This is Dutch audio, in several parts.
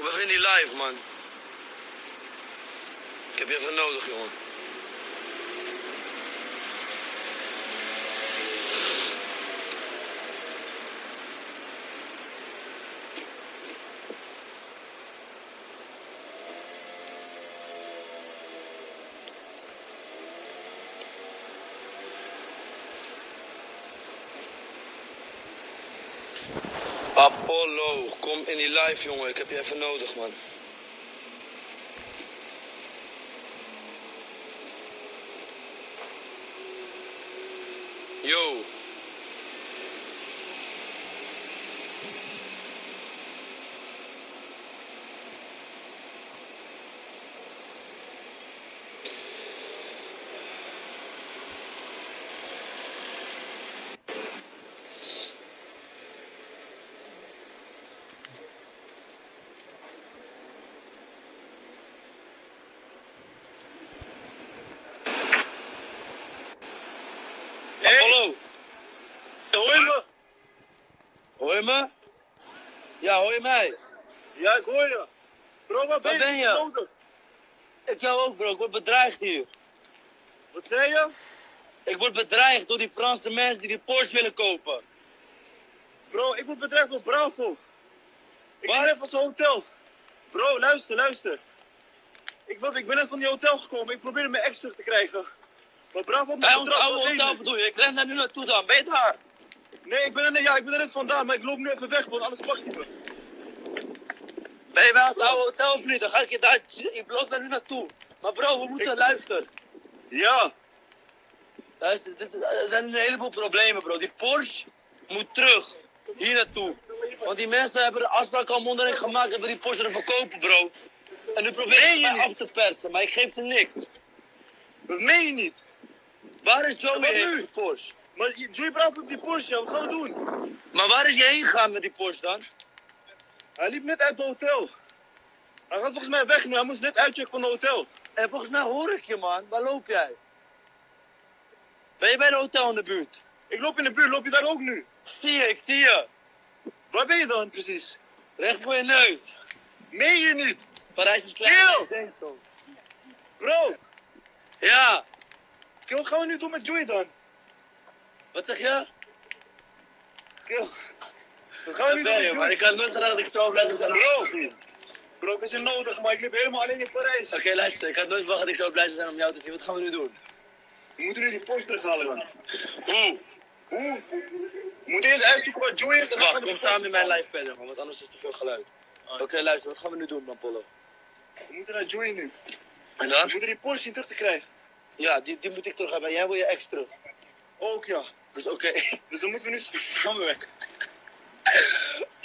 Kom even in die live, man. Ik heb je even nodig, jongen. Apollo, kom in die live, jongen. Ik heb je even nodig, man. Yo. Apollo. Hoor je me? Hoor je me? Ja, hoor je mij? Ja, ik hoor je. Bro, waar ben je? ben je? Nodig? Ik jou ook, bro. Ik word bedreigd hier. Wat zei je? Ik word bedreigd door die Franse mensen die die Porsche willen kopen. Bro, ik word bedreigd door Bravo. Ik ben net van zo'n hotel. Bro, luister, luister. Ik, wil, ik ben net van die hotel gekomen. Ik probeerde mijn ex terug te krijgen. Maar Bravo me Bij ons oude hotel bedoel je? Ik ren daar nu naartoe dan. Ben je daar? Nee, ik ben, er, net- ja, ik ben er net vandaan, maar ik loop nu even weg, want anders pakt hij me. Ben je bij ons oude hotel of niet? Dan ga ik je daar... Ik loop daar nu naartoe. Maar bro, we moeten Ik- luisteren. Ja, Luister, dit, er zijn een heleboel problemen, bro. Die Porsche moet terug. Hier naartoe. Want die mensen hebben de afspraak al mondeling gemaakt dat we die Porsche willen verkopen, bro. En nu ze je mij niet? af te persen, maar ik geef ze niks. dat meen je niet. Waar is Joey Wat heen nu? Porsche? Maar Joey Bravo heeft die Porsche, wat gaan we doen? Maar waar is je heen gegaan met die Porsche dan? Hij liep net uit het hotel. Hij gaat volgens mij weg nu, hij moest net uitchecken van het hotel. En volgens mij hoor ik je, man. Waar loop jij? Ben je bij een hotel in de buurt? Ik loop in de buurt, loop je daar ook nu? Zie je, ik zie je. Waar ben je dan precies? Recht voor je neus. Meen je niet? Parijs is klein. Kill! Bro, Ja, kill, wat gaan we nu doen met Joey dan? Wat zeg je? Kill. Wat gaan we nu doen maar ik had nooit gedacht dat ik zo blij zou zijn om te zien. Bro, ik is je nodig, maar ik liep helemaal alleen in Parijs. Oké, luister. Ik had nooit verwacht dat ik zo blij zou zijn om jou te zien. Wat gaan we nu doen? We moeten nu die Porsche terughalen dan. Hoe? Hoe? We moeten eerst uitzoeken wat Joey is en Wacht, we kom samen in mijn live verder, man, want anders is er te veel geluid. Oké, luister. Wat gaan we nu doen, man, Polo? We moeten naar Joey nu. En We dan? moeten die Porsche zien terug te krijgen. Ja, die, die moet ik terug hebben. Jij wil je ex terug. Ook ja. Dus oké. Dus dan moeten we nu samenwerken.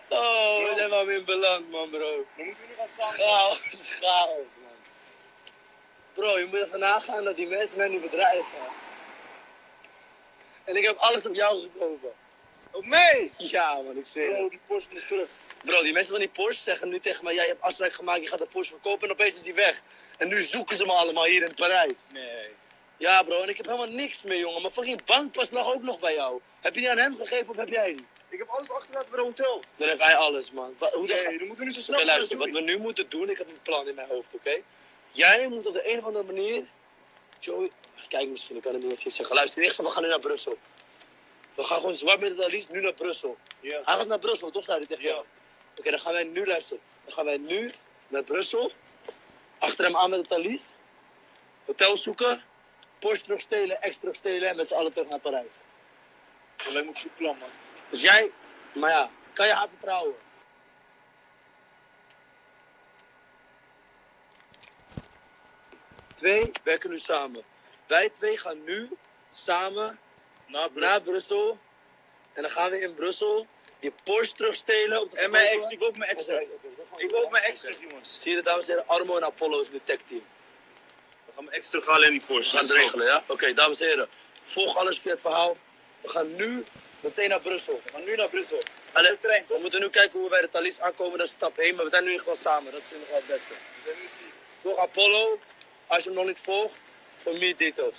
Oh, we zijn wel weer beland, man, bro. Dan moeten we nu gaan samen. Chaos, chaos, man. Bro, je moet even nagaan dat die mensen mij nu bedreigen. En ik heb alles op jou geschoven. Op mij! Ja, man, ik zweer Bro, die Porsche moet terug. Bro, die mensen van die Porsche zeggen nu tegen mij, jij hebt afspraak gemaakt, je gaat de Porsche verkopen en opeens is die weg. En nu zoeken ze me allemaal hier in Parijs. Nee. Ja, bro, en ik heb helemaal niks meer, jongen. Mijn fucking bankpas lag ook nog bij jou. Heb je die aan hem gegeven of heb jij die? Ik heb alles achterlaten bij het hotel. Dan heeft hij alles, man. Wa- Hoe Nee, dan moeten we nu zo snel mogelijk luister, wat we nu moeten doen, ik heb een plan in mijn hoofd, oké? Jij moet op de een of andere manier. Joey, kijk misschien, ik kan het niet eens zeggen. Luister, we gaan nu naar Brussel. We gaan gewoon zwart met het Alice nu naar Brussel. Ja. Hij gaat naar Brussel, toch? Zei hij tegen Ja. jou? Oké, dan gaan wij nu luisteren. Dan gaan wij nu naar Brussel. Achter hem aan met het Alice. Hotel zoeken. Porsche terugstelen, ex terugstelen en met z'n allen terug naar Parijs. Dat lijkt me een goed plan, man. Dus jij, maar ja, kan je haar vertrouwen? Twee werken nu samen. Wij twee gaan nu samen Na naar Brussel. En dan gaan we in Brussel die Porsche terugstelen. Op de En mijn ex, ik wil ook mijn ex Oké, terug. oké, dat gaan we Ik ook mijn ex Oké. terug, jongens. Zie je, dames en heren, Armo en Apollo is nu. We gaan mijn ex terughalen in die Porsche. We gaan het regelen, ja? Oké, dames en heren. Volg alles via het verhaal. We gaan nu meteen naar Brussel. We gaan nu naar Brussel. Allee, de trein, we moeten nu kijken hoe we bij de Thalys aankomen. Dat is stap 1, maar we zijn nu gewoon samen. Dat is nog wel het beste. Volg Apollo. Als je hem nog niet volgt, voor meer details.